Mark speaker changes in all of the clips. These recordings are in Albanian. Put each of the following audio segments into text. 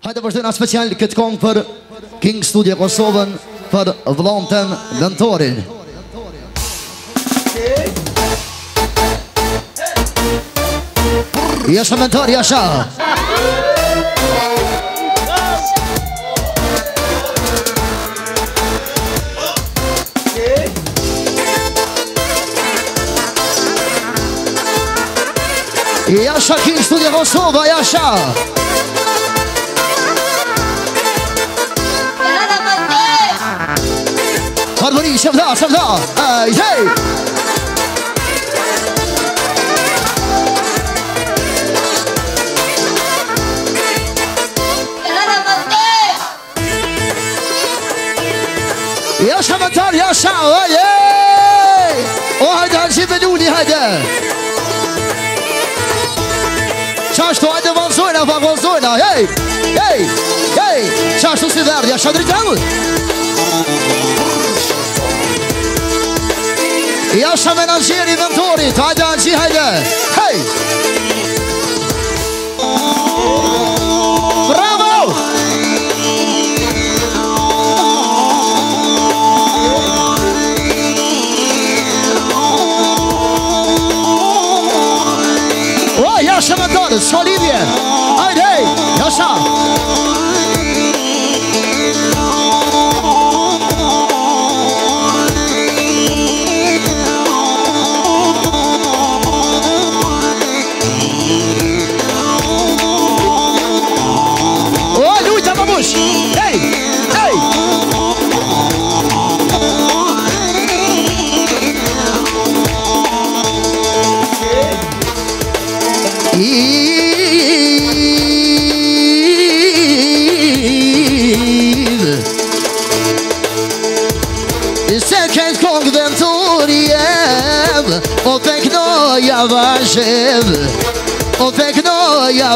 Speaker 1: Hajde përshdojnë a special këtë kongë për King Studio Kosovën Për vlantën lëntorin Jesë lëntori, jesha Jasha King Studio Kosovë, jasha Shabda shabda shëmëta Ej, hej Ja shëmëtar, ja shëmëtar, ja shëmëtar O hajde, hajde, hajde, hajde, hajde Qashtu, hajde, vazhdojna, pa vazhdojna, hej Hej, hej, qashtu si verdja, shëndri të I ashtë me në gjeri në mëtorit Hajde, në hajde Hej Bravo Oh, yeah, she's my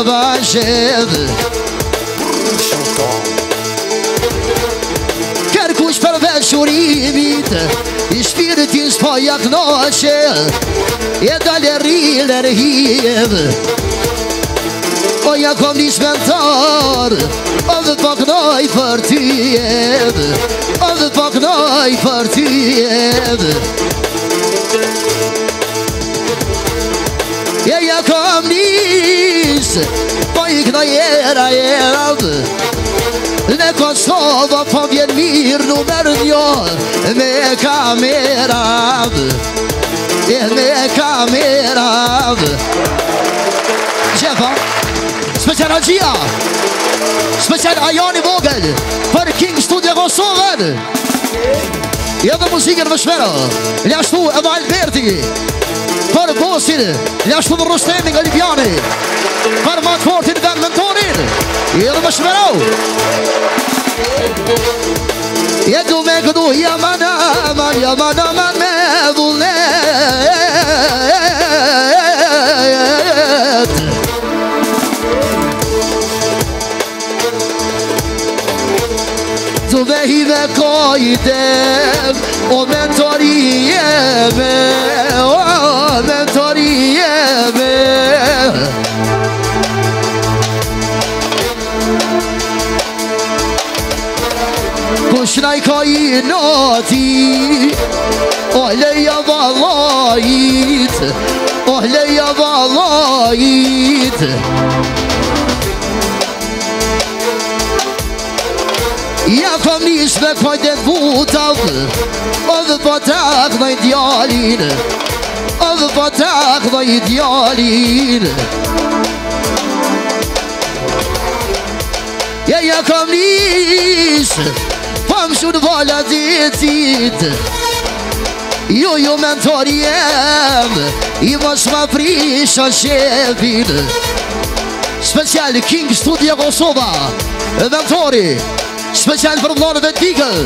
Speaker 1: dha zhedhë Kërkush për veshurimit I shpiritin s'po jak noqe E dalë rrilë e rrhjedhë O po jak om një shmentar O dhe t'po kënoj për ty edhë O dhe për ty edhë E jak om një Kosovës Po i jera jera Në Kosovë po vjen mirë në mërë njo Me kamera Me kamera Gjepa Special Agia Special Ajoni Vogel Për King Studio Kosovën Jo dhe muzikën më shmero Lja shtu e Valberti Për Bosin Lja shtu më rështemi nga Lipjani Parë matë fortin dhe mentorin Jelëm është më rau E me këdu jamana Man jamana, man me dhullet Dhu dhe hi dhe ka O mentor jeme O mentor Kina i ka i nati O leja valajit O leja valajit Ja kom nish me për dhe butav O dhe për tak dhe i djalin O dhe për tak dhe i Ja ja kom kam shumë vala djetit Jo, jo, mentor jem I mësh ma prisha shepin Special King Studio Kosova Mentori Special për vlonë dhe tikël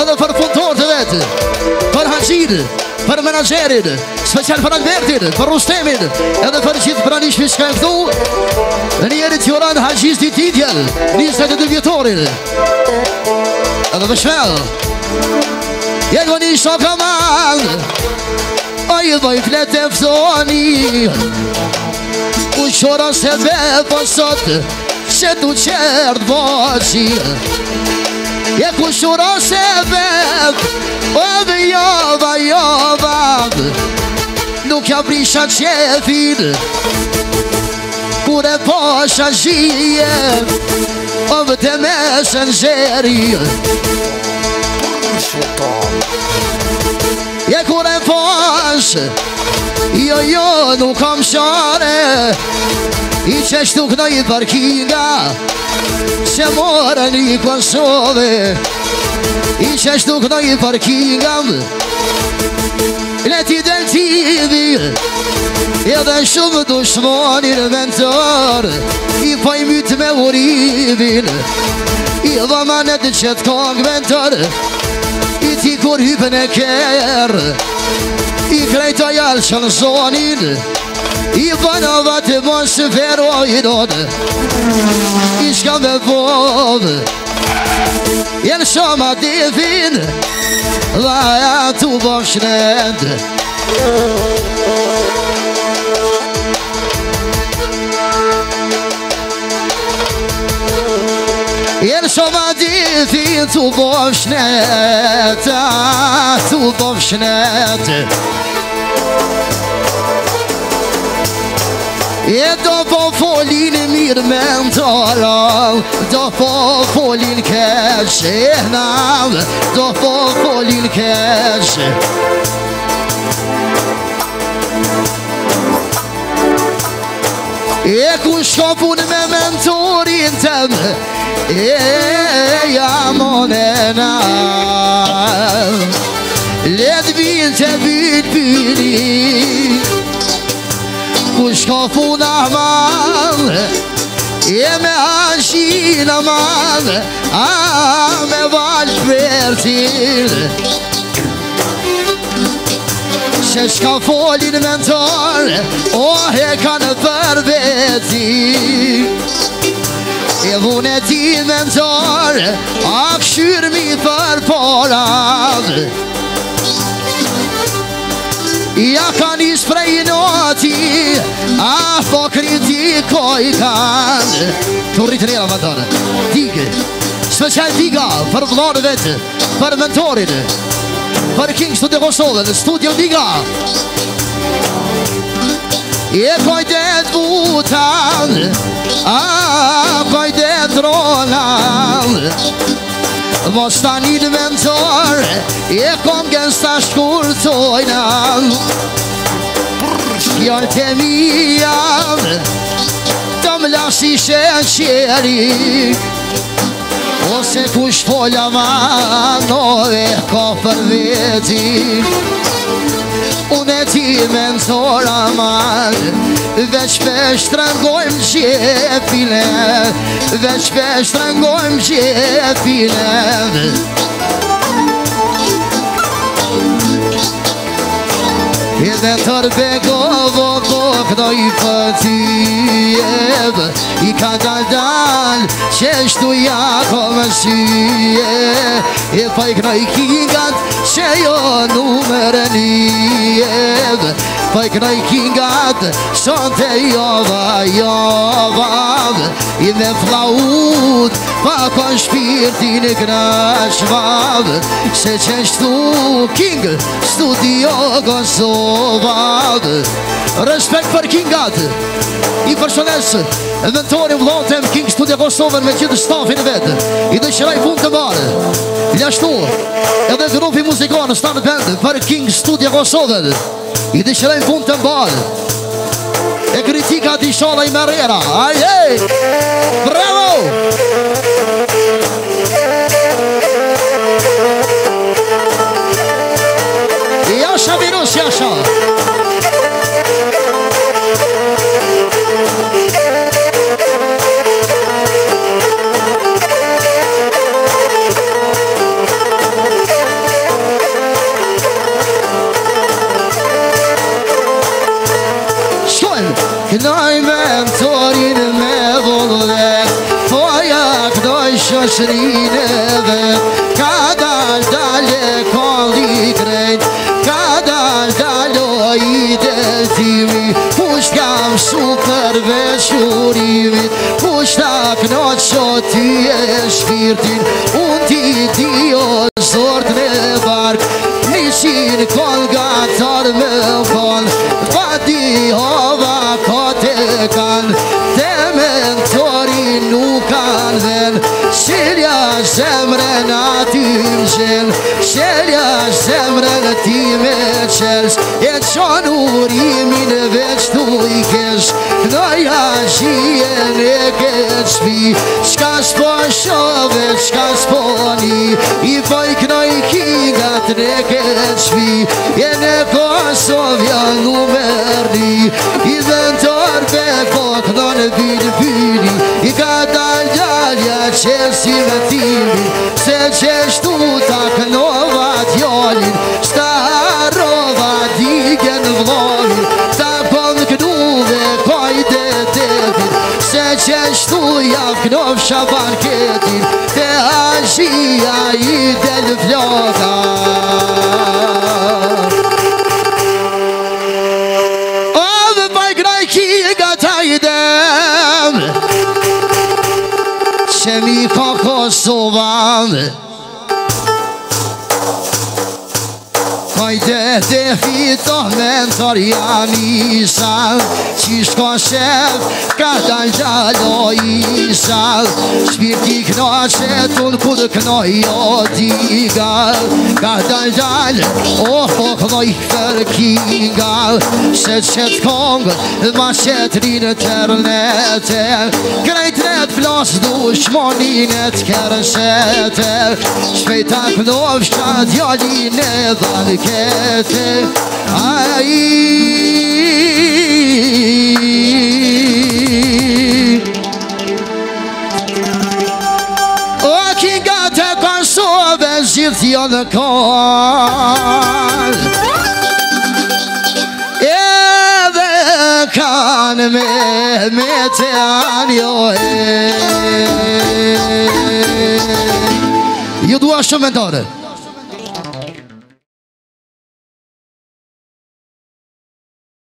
Speaker 1: Edhe për fundor të vetë Për haqin Për menagerin Special për Albertin Për rustemin Edhe për gjithë pra një shpishka e këtu Njerit joran haqis një titjel 22 vjetorin Njerit joran haqis një 22 vjetorin A do të shmell E këvë një shokë a mandë A idhë do i fletë e pëthoni U shurë ose vetë po sotë Qëtë qertë boqi E këvë u shurë ose vetë Ove jova, jova Nuk ja brisha që e finë E kur e pashan zhije O te meshen zheri E kur e pash Jo jo du kam shore I qeshtu kdoj i parkinga Se mora njikon sove I qeshtu kdoj i parkinga Leti del t'hidi E dhe shumë dushmanin mentër I pa i mytë me u I dhe ma netë që t'kangë mentër I ti kur hypën e kërë I klejta jallë që në zonin I pa në vatë e mënë shëpërë o hidot I shka me povë يا نشامة ديفين ضايعت وبرش ناد يا نشامة ديفين وبرش ناد وبرش ناد E do po folin mirë me në Do po folin keqë e nëm Do po folin keqë E ku shko me mentorin tëm E jam o nëna Let vinë të bytë ku shko funa madhe E me ashina madhe A me valsh për tine Që shka folin mentore O he kanë për veti E vun e ti mentore A këshyrë mi për porave koj kanë Të rritërera më tërë Dike Special diga për vlonë vetë Për mentorin Për King Studio Kosovën Studio diga E koj të të A koj të të rolan Mos ta një dëventor E kom gen së të shkurtojnë fjallët e mi javë Të më lasi shenë qeri Ose ku shpolla ma tove ka për veti Unë e ti me në thora ma Vec pesh të rëngojmë qëtë filen Vec pesh të rëngojmë qëtë filen Edhe tërbe govo, govo, këto i përcijet I ka dal dal, që është duja ko më shqie E fa i këna i kingat, që jo në mërë njet Pajkë nëj kingat, son të jodha, jodhav I dhe flaut, pa kën shpirtin në kënashvav Se qenë shtu king, studi o gënsovav Respekt për kingat I përsonese, dëntorin vlonët e më king studi o gësovër Me që dëstofi në vetë, i dëshëraj punë të marë I ashtu, edhe dërufi muzikonës ta në bëndë Për king studio o gësovër I të shrejnë fund të mbal E kritika të isha i merera Aje Bravo Bravo Kënaj me më torin me dhullu poja Toja kënaj shëshrin e dhe Ka dalë e kalli krejt Ka dalë daloj i dhe zimi Pusht ka më shukër veshurimit Pusht ta kënaj shoti e shkirtin Unë ti di o e në gecbi Qka shpo shove, qka shpo ni I vojk në i kigat ne gecbi E ne Kosovja në mërni I dhe në torbe kok në në vidi vini I ka ta gjalja qësime tini Se qeshtu شبر كتير تهجيا يدل فلوثا أوف بايك رايكي قتايدم شميكو خصوبان Nëjtë dhe fitë o mentor janë i salë Qishtë konservë, ka dajnë zhallë o i salë Shpirti këna qëtë unë këtë kënoj o dikallë Ka dajnë zhallë, oho kënoj kërki n'gallë Sëtë qëtë kongë, dhe ma qëtë rinë tërnetën A i tre të du shmonin e të kërën setër Shpejta këndovës që atë e dhe në ketër A i ki nga të konsove zhjithja dhe kohë kanë me, me të anë jo e Jo dua